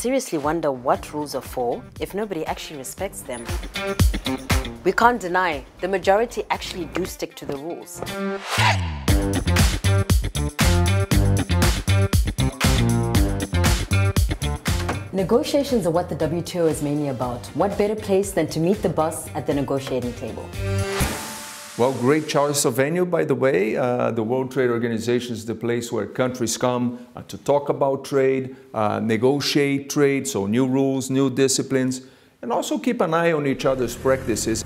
seriously wonder what rules are for if nobody actually respects them. We can't deny the majority actually do stick to the rules. Negotiations are what the WTO is mainly about. What better place than to meet the boss at the negotiating table? Well, great choice of venue, by the way. Uh, the World Trade Organization is the place where countries come uh, to talk about trade, uh, negotiate trade, so new rules, new disciplines, and also keep an eye on each other's practices.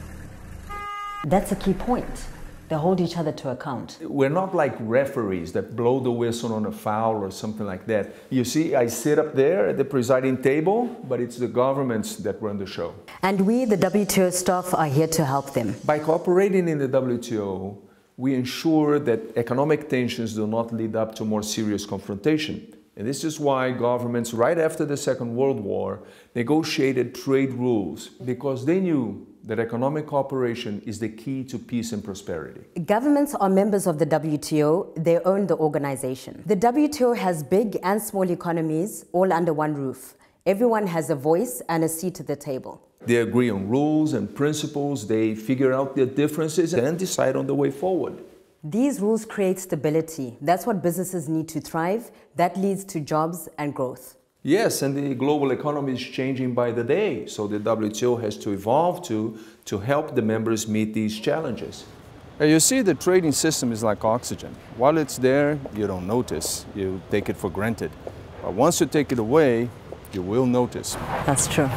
That's a key point. They hold each other to account. We're not like referees that blow the whistle on a foul or something like that. You see, I sit up there at the presiding table, but it's the governments that run the show. And we, the WTO staff, are here to help them. By cooperating in the WTO, we ensure that economic tensions do not lead up to more serious confrontation. And this is why governments, right after the Second World War, negotiated trade rules because they knew that economic cooperation is the key to peace and prosperity. Governments are members of the WTO, they own the organization. The WTO has big and small economies all under one roof. Everyone has a voice and a seat at the table. They agree on rules and principles, they figure out their differences and decide on the way forward. These rules create stability. That's what businesses need to thrive. That leads to jobs and growth. Yes, and the global economy is changing by the day, so the WTO has to evolve to, to help the members meet these challenges. You see, the trading system is like oxygen. While it's there, you don't notice. You take it for granted. But once you take it away, you will notice. That's true.